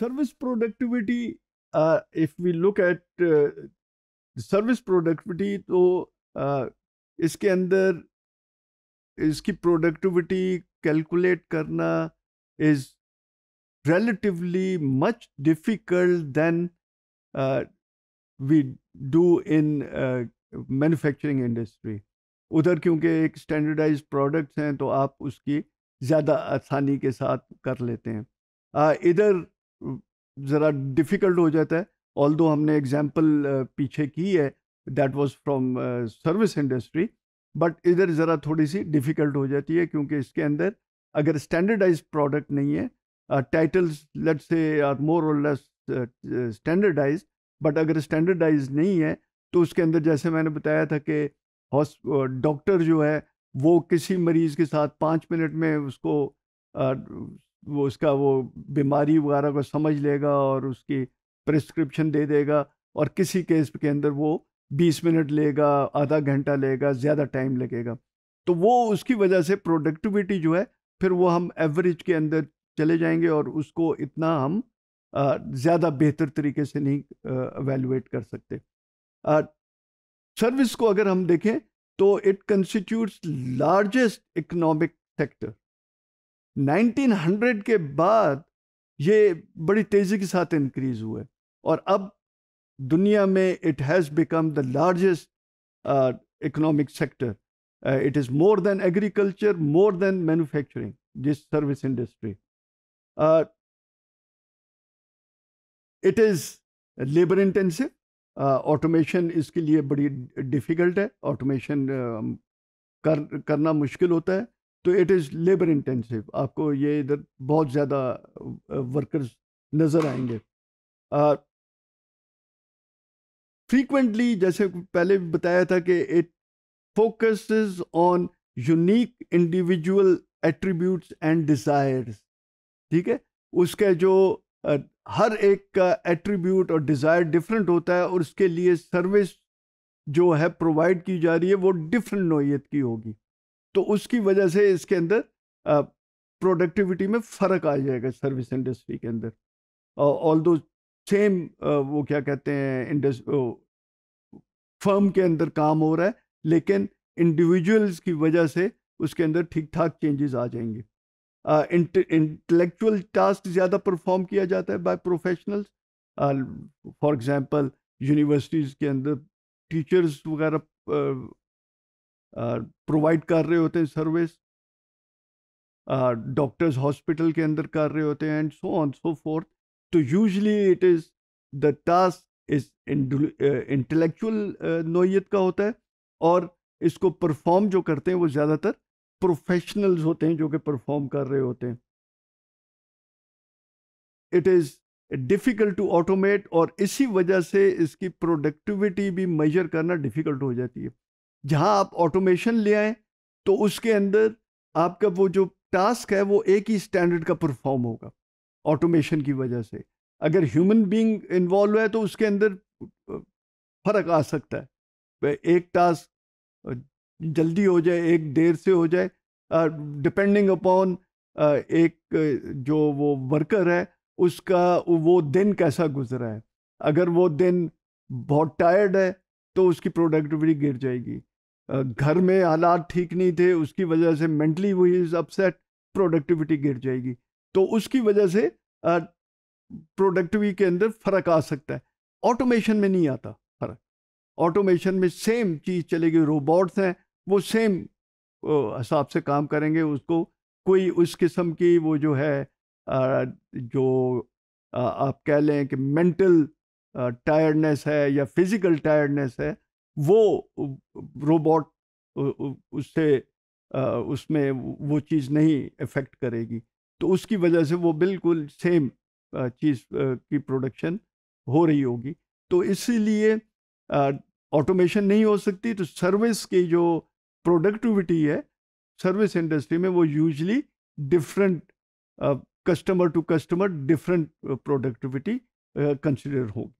service productivity, uh, if we look at uh, service productivity, तो uh, इसके अंदर इसकी प्रोडक्टिविटी कैलकुलेट करना is relatively much difficult than uh, we do in uh, manufacturing industry उधर क्योंकि एक standardise products हैं तो आप उसकी ज़्यादा आसानी के साथ कर लेते हैं आ, इधर ज़रा डिफ़िकल्ट हो जाता है। ऑल दो हमने एग्ज़ाम्पल पीछे की है that was from service industry but इधर ज़रा थोड़ी सी डिफ़िकल्ट हो जाती है क्योंकि इसके अंदर अगर स्टैंडर्डाइज प्रोडक्ट नहीं है titles let's say are more or less standardize but अगर स्टैंडर्डाइज नहीं है तो उसके अंदर जैसे मैंने बताया था कि डॉक्टर जो है, वो किसी मरीज़ के साथ पाँच मिनट में उसको वो उसका वो बीमारी वगैरह को समझ लेगा और उसकी प्रिस्क्रिप्शन दे देगा और किसी केस के अंदर वो बीस मिनट लेगा, आधा घंटा लेगा, ज़्यादा टाइम लगेगा। तो वो उसकी वजह से प्रोडक्टिविटी जो है, फिर वो हम एवरेज के अंदर चले जाएँगे और उसको इतना हम ज़्यादा बेहतर तरीके से नहीं एवेलुएट कर सकते। सर्विस को अगर हम देखें तो it constitutes largest economic sector 1900 के बाद ये बड़ी तेज़ी के साथ इंक्रीज हुआ है और अब दुनिया में it has become the largest economic sector it is more than agriculture more than manufacturing this service industry it is labour intensive automation इसके लिए बड़ी डिफ़िकल्ट है। ऑटोमेशन uh, कर करना मुश्किल होता है। तो इट इज़ लेबर इंटेंसिव आपको ये इधर बहुत ज़्यादा वर्कर्स नज़र आएँगे। फ्रीक्वेंटली जैसे पहले भी बताया था कि it focuses on unique individual attributes and desires ठीक है? उसके जो हर एक का एट्रीब्यूट और डिज़ायर डिफरेंट होता है और उसके लिए सर्विस जो है प्रोवाइड की जा रही है वो डिफरेंट नोयत की होगी। तो उसकी वजह से इसके अंदर प्रोडक्टिविटी में फ़र्क आ जाएगा सर्विस इंडस्ट्री के अंदर। ऑल दो सेम वो क्या कहते हैं फर्म के अंदर काम हो रहा है, लेकिन इंडिविजुअल्स की वजह से उसके अंदर ठीक ठाक चेंजेस आ जाएँगे। इंटेलेक्चुअल टास्क ज़्यादा परफॉर्म किया जाता है by professionals for example universities के अंदर टीचर्स वगैरह प्रोवाइड कर रहे होते हैं सर्विस। डॉक्टर्स हॉस्पिटल के अंदर कर रहे होते हैं and so on so forth. तो usually it is the task is intellectual नोयत का होता है और इसको परफॉर्म जो करते हैं वो ज़्यादातर प्रोफेशनल्स होते हैं जो कि परफॉर्म कर रहे होते हैं। It is difficult to automate और इसी वजह से इसकी प्रोडक्टिविटी भी मेजर करना डिफ़िकल्ट हो जाती है। जहाँ आप ऑटोमेशन ले आए तो उसके अंदर आपका वो जो टास्क है, वो एक ही स्टैंडर्ड का परफॉर्म होगा ऑटोमेशन की वजह से। अगर ह्यूमन बीइंग इन्वॉल्व है तो उसके अंदर फ़र्क आ सकता है। एक टास्क जल्दी हो जाए, एक देर से हो जाए डिपेंडिंग अपॉन एक जो वो वर्कर है, उसका वो दिन कैसा गुजरा है। अगर वो दिन बहुत टायर्ड है तो उसकी प्रोडक्टिविटी गिर जाएगी। घर में हालात ठीक नहीं थे, उसकी वजह से मेंटली वो इज़ अपसेट प्रोडक्टिविटी गिर जाएगी। तो उसकी वजह से प्रोडक्टिविटी के अंदर फ़र्क आ सकता है। ऑटोमेशन में नहीं आता फ़र्क। ऑटोमेशन में सेम चीज़ चलेगी रोबोट्स हैं, वो सेम हिसाब से काम करेंगे, उसको कोई उस किस्म की वो जो है जो आप कह लें कि मेंटल टायर्डनेस है या फ़िज़िकल टायर्डनेस है वो रोबोट उससे उसमें वो चीज़ नहीं इफ़ेक्ट करेगी। तो उसकी वजह से वो बिल्कुल सेम चीज़ की प्रोडक्शन हो रही होगी। तो इसीलिए ऑटोमेशन नहीं हो सकती तो सर्विस की जो प्रोडक्टिविटी है सर्विस इंडस्ट्री में वो usually different customer to customer different productivity consider होगी।